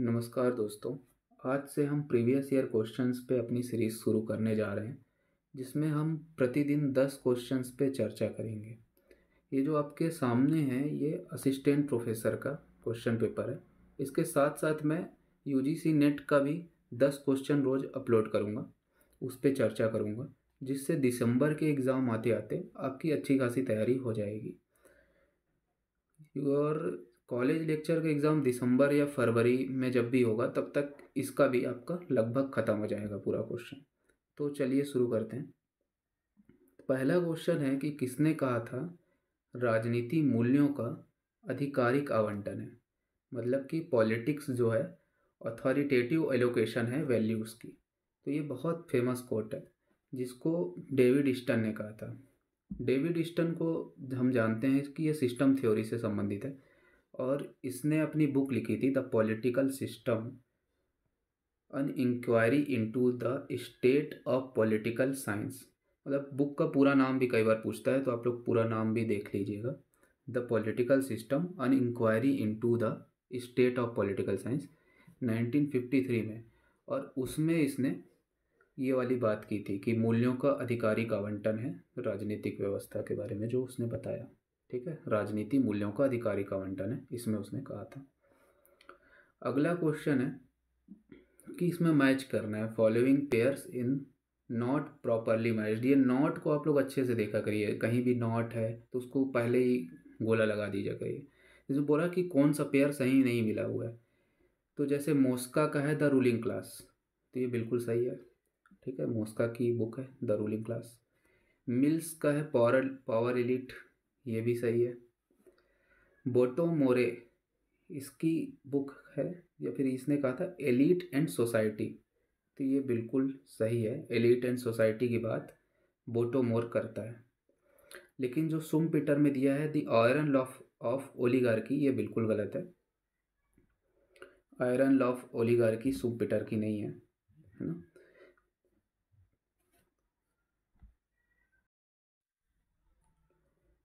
नमस्कार दोस्तों, आज से हम प्रीवियस ईयर क्वेश्चंस पे अपनी सीरीज़ शुरू करने जा रहे हैं, जिसमें हम प्रतिदिन दस क्वेश्चंस पे चर्चा करेंगे। ये जो आपके सामने है, ये असिस्टेंट प्रोफेसर का क्वेश्चन पेपर है। इसके साथ साथ मैं यूजीसी नेट का भी दस क्वेश्चन रोज़ अपलोड करूँगा, उस पर चर्चा करूँगा, जिससे दिसंबर के एग्ज़ाम आते आते आपकी अच्छी खासी तैयारी हो जाएगी। और कॉलेज लेक्चर का एग्ज़ाम दिसंबर या फरवरी में जब भी होगा, तब तक इसका भी आपका लगभग ख़त्म हो जाएगा पूरा क्वेश्चन तो चलिए शुरू करते हैं। पहला क्वेश्चन है कि किसने कहा था, राजनीति मूल्यों का आधिकारिक आवंटन है? मतलब कि पॉलिटिक्स जो है अथॉरिटेटिव एलोकेशन है वैल्यूज़ की। तो ये बहुत फ़ेमस कोट है, जिसको डेविड स्टन ने कहा था। डेविड स्टन को हम जानते हैं कि ये सिस्टम थ्योरी से संबंधित है। और इसने अपनी बुक लिखी थी the political system an inquiry into the state of political science मतलब बुक का पूरा नाम भी कई बार पूछता है तो आप लोग पूरा नाम भी देख लीजिएगा। The political system an inquiry into the state of political science 1953 में। और उसमें इसने ये वाली बात की थी कि मूल्यों का आधिकारिक आवंटन है, राजनीतिक व्यवस्था के बारे में जो उसने बताया। ठीक है? राजनीति मूल्यों का आधिकारिक आवंटन है, इसमें उसने कहा था। अगला क्वेश्चन है कि इसमें मैच करना है। Following pairs in not properly matched ये नॉट को आप लोग अच्छे से देखा करिए। कहीं भी नॉट है तो उसको पहले ही गोला लगा दीजिए करिए। जैसे बोला कि कौन सा पेयर सही नहीं मिला हुआ है। तो जैसे मोस्का का है द रूलिंग क्लास तो ये बिल्कुल सही है। ठीक है? मोस्का की बुक है द रूलिंग क्लास। मिल्स का है पावर पावर एलिट ये भी सही है। बोटो मोरे, इसकी बुक है या फिर इसने कहा था एलिट एंड सोसाइटी। तो ये बिल्कुल सही है, एलिट एंड सोसाइटी की बात बोटो मोर करता है। लेकिन जो सुम पीटर में दिया है, the iron law of oligarchy की ये बिल्कुल गलत है। आयरन लॉफ ओलीगार की सुम पीटर की नहीं है है ना?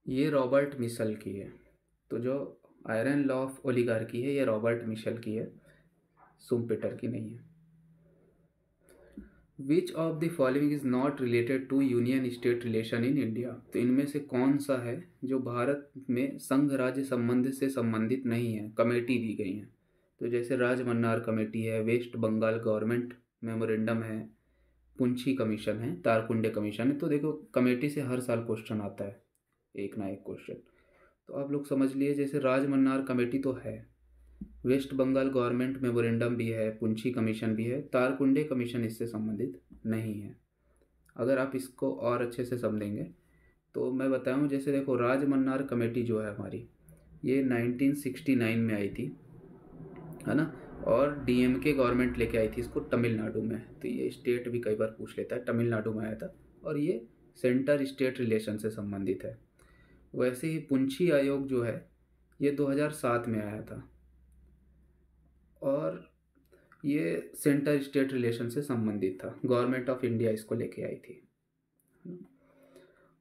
ये रॉबर्ट मिशल की है। तो जो आयरन लॉ ऑफ़ ओलीगार की है, ये रॉबर्ट मिशल की है। सुम पीटर की नहीं है। Which of the following is not related to union state relation in India तो इनमें से कौन सा है जो भारत में संघ राज्य संबंध से संबंधित नहीं है? कमेटी दी गई है। तो जैसे राजमन्नार कमेटी है, वेस्ट बंगाल गवर्नमेंट मेमोरेंडम है, पुंछी कमीशन है, तारकुंडे कमीशन है। तो देखो, कमेटी से हर साल क्वेश्चन आता है। एक ना एक क्वेश्चन तो आप लोग समझ लिए, जैसे राजमन्नार कमेटी तो है, वेस्ट बंगाल गवर्नमेंट मेमोरेंडम भी है, पुंछी कमीशन भी है, तारकुंडे कमीशन इससे संबंधित नहीं है। अगर आप इसको और अच्छे से समझेंगे तो मैं बताऊँ, जैसे देखो, राजमन्नार कमेटी जो है हमारी, ये 1969 में आई थी, है ना? और डीएमके गवर्नमेंट लेके आई थी इसको तमिलनाडु में। तो ये स्टेट भी कई बार पूछ लेता है, तमिलनाडु में आया था, और ये सेंटर स्टेट रिलेशन से संबंधित है। वैसे ही पुंछी आयोग जो है, ये 2007 में आया था। और ये सेंटर स्टेट रिलेशन से संबंधित था। गवर्नमेंट ऑफ़ इंडिया इसको लेके आई थी।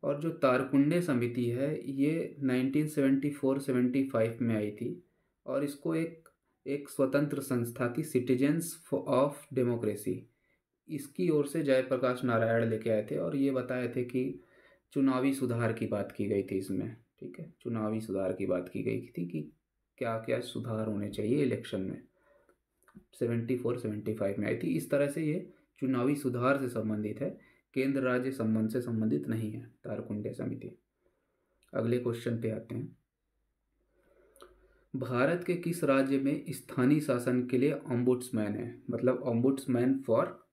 और जो तारकुंडे समिति है, ये 1974-75 में आई थी। और इसको एक एक स्वतंत्र संस्था थी, सिटीजन्स ऑफ़ डेमोक्रेसी। इसकी ओर से जयप्रकाश नारायण लेके आए थे और ये बताए थे कि चुनावी सुधार की बात की गई थी इसमें, ठीक है? चुनावी सुधार की बात की गई थी कि क्या क्या सुधार होने चाहिए इलेक्शन में। सेवेंटी फोर, सेवेंटी फाइव में आई थी। इस तरह से ये चुनावी सुधार से संबंधित है, केंद्र राज्य संबंध से संबंधित नहीं है, तारकुंडे समिति। अगले क्वेश्चन पे आते हैं। भारत के किस राज्य में स्थानीय शासन के लिए ऑम्बुड्समैन है? मतलब ऑम्बुड्समैन फॉर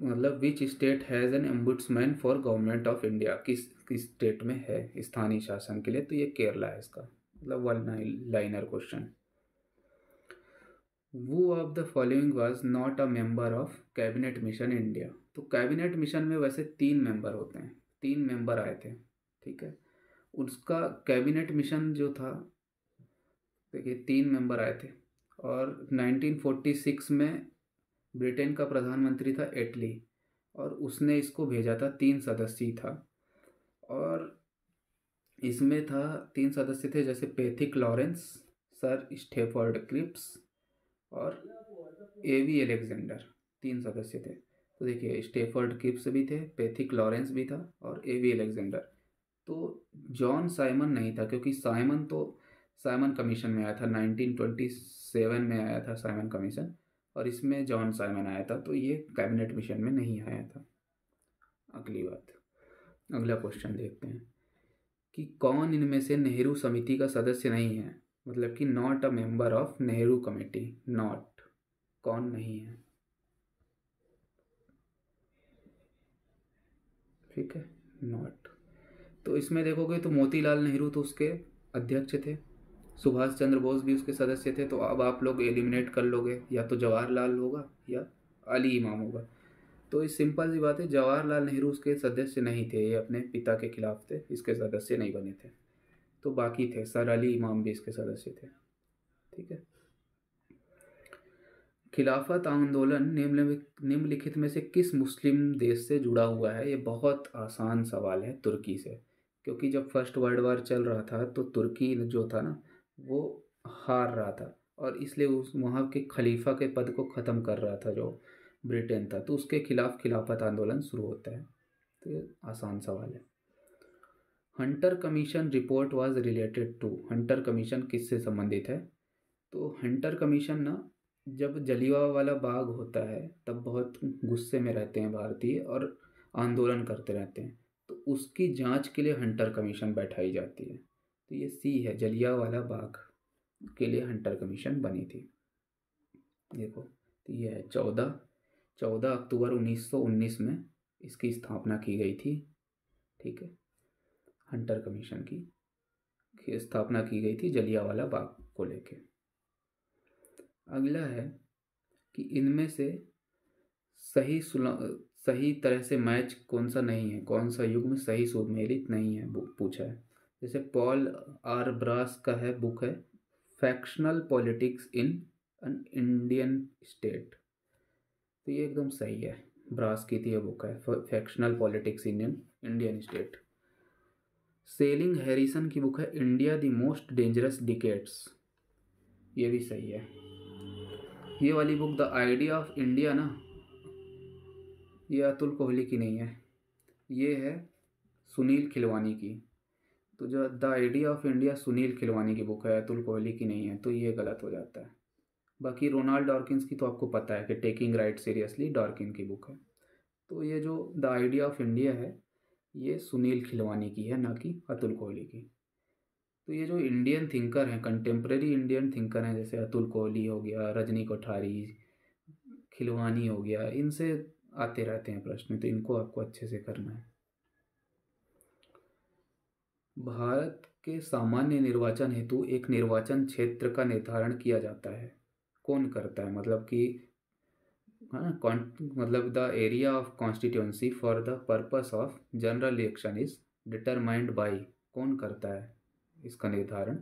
मतलब which state has an ombudsman for government of India किस किस स्टेट में है? स्थानीय शासन के लिए? तो ये केरला है इसका। मतलब वन लाइनर क्वेश्चन वो of the following was not a member of cabinet mission India तो कैबिनेट मिशन में वैसे तीन मेंबर होते हैं। तीन मेंबर आए थे, ठीक है? उसका कैबिनेट मिशन जो था, देखिए, तीन मेंबर आए थे। और 1946 में ब्रिटेन का प्रधानमंत्री था एटली, और उसने इसको भेजा था तीन सदस्य था। और इसमें था तीन सदस्य थे जैसे Pethick Lawrence, sir Stafford Cripps और ए वी एलेक्जेंडर, तीन सदस्य थे। तो देखिए, स्टेफर्ड क्रिप्स भी थे, पैथिक लॉरेंस भी था और ए वी एलेक्जेंडर। तो जॉन साइमन नहीं था, क्योंकि साइमन तो साइमन कमीशन में आया था 1927 में आया था साइमन कमीशन। और इसमें जॉन साइमन आया था तो ये कैबिनेट मिशन में नहीं आया था। अगली बात, अगला क्वेश्चन देखते हैं कि कौन इनमें से नेहरू समिति का सदस्य नहीं है? मतलब कि not a member of Nehru committee not कौन नहीं है? ठीक है नॉट तो इसमें देखोगे तो मोतीलाल नेहरू तो उसके अध्यक्ष थे। सुभाष चंद्र बोस भी उसके सदस्य थे तो अब आप लोग एलिमिनेट कर लोगे, या तो जवाहरलाल होगा, या अली इमाम होगा। तो इस सिंपल सी बात है, जवाहरलाल नेहरू उसके सदस्य नहीं थे, ये अपने पिता के खिलाफ थे, इसके सदस्य नहीं बने थे। तो बाकी थे, सर अली इमाम भी इसके सदस्य थे। ठीक है? खिलाफत आंदोलन निम्नलिखित में से किस मुस्लिम देश से जुड़ा हुआ है? ये बहुत आसान सवाल है, तुर्की से। क्योंकि जब फ़र्स्ट वर्ल्ड वार चल रहा था तो तुर्की जो था ना वो हार रहा था और इसलिए उस वहाँ के खलीफा के पद को ख़त्म कर रहा था जो ब्रिटेन था। तो उसके खिलाफ खिलाफत आंदोलन शुरू होता है। तो ये आसान सवाल है। Hunter commission report was related to. Hunter commission किससे संबंधित है? तो हंटर कमीशन ना, जब जलीवा वाला बाग होता है, तब बहुत गुस्से में रहते हैं भारतीय और आंदोलन करते रहते हैं। तो उसकी जाँच के लिए हंटर कमीशन बैठाई जाती है। तो ये सी है, जलिया वाला बाग के लिए हंटर कमीशन बनी थी। देखो तो ये है चौदह चौदह अक्टूबर 1919 में इसकी स्थापना की गई थी, ठीक है? हंटर कमीशन की स्थापना की गई थी जलियावाला बाग को लेके। अगला है कि इनमें से सही सही तरह से मैच कौन सा नहीं है? कौन सा युग में सही सुमेलित नहीं है? पूछा है। जैसे पॉल आर ब्रास का है, बुक है, factional politics in an Indian state. तो ये एकदम सही है, ब्रास की थी ये बुक है factional politics Indian Indian state. Selig Harrison की बुक है, India the most dangerous decades. ये भी सही है। ये वाली book the idea of India ना, ये अतुल कोहली की नहीं है। ये है सुनील खिलवानी की। तो जो the idea of India Sunil Khilnani की बुक है, अतुल कोहली की नहीं है तो ये गलत हो जाता है। बाकी रोनाल्ड डॉर्किंस की तो आपको पता है कि टेकिंग राइट सीरियसली डॉर्किन की बुक है। तो ये जो द आइडिया ऑफ़ इंडिया है, ये सुनील खिलवानी की है, ना कि अतुल कोहली की। तो ये जो इंडियन थिंकर हैं, कंटेम्प्रेरी इंडियन थिंकर हैं, जैसे अतुल कोहली हो गया, रजनी कोठारी, खिलवानी हो गया, इनसे आते रहते हैं प्रश्न तो इनको आपको अच्छे से करना है। भारत के सामान्य निर्वाचन हेतु एक निर्वाचन क्षेत्र का निर्धारण किया जाता है। कौन करता है? मतलब कि, है ना? मतलब the area of constituency for the purpose of general election is determined by कौन करता है इसका निर्धारण?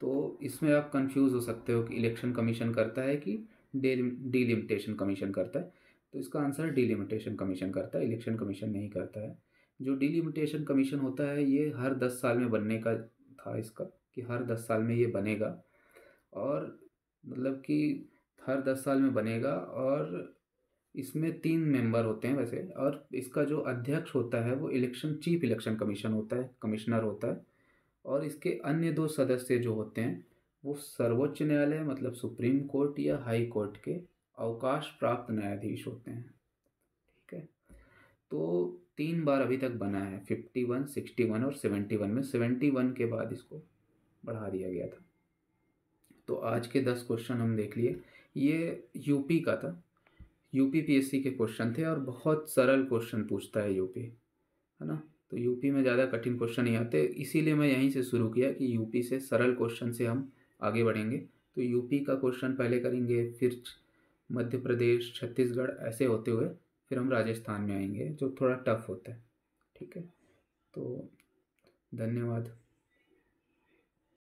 तो इसमें आप कंफ्यूज हो सकते हो कि इलेक्शन कमीशन करता है कि डीलिमिटेशन कमीशन करता है। तो इसका आंसर डीलिमिटेशन कमीशन करता है, इलेक्शन कमीशन नहीं करता है। जो डिलिमिटेशन कमीशन होता है, ये हर दस साल में बनने का था इसका, कि हर दस साल में ये बनेगा। और मतलब कि हर दस साल में बनेगा और इसमें तीन मेंबर होते हैं वैसे, और इसका जो अध्यक्ष होता है, वो इलेक्शन चीफ इलेक्शन कमीशन होता है कमिश्नर होता है। और इसके अन्य दो सदस्य जो होते हैं, वो सर्वोच्च न्यायालय मतलब सुप्रीम कोर्ट या हाई कोर्ट के अवकाश प्राप्त न्यायाधीश होते हैं। ठीक है? तो तीन बार अभी तक बना है फिफ्टी वन सिक्सटी वन और सेवेंटी वन में। सेवेंटी वन के बाद इसको बढ़ा दिया गया था। तो आज के दस क्वेश्चन हम देख लिए। ये यूपी का था। यूपी पीएससी के क्वेश्चन थे और बहुत सरल क्वेश्चन पूछता है यूपी है ना? तो यूपी में ज़्यादा कठिन क्वेश्चन नहीं आते। इसीलिए मैं यहीं से शुरू किया कि यूपी से सरल क्वेश्चन से हम आगे बढ़ेंगे। तो यूपी का क्वेश्चन पहले करेंगे। फिर मध्य प्रदेश, छत्तीसगढ़ ऐसे होते हुए फिर हम राजस्थान में आएँगे जो थोड़ा टफ होता है ठीक है? तो धन्यवाद।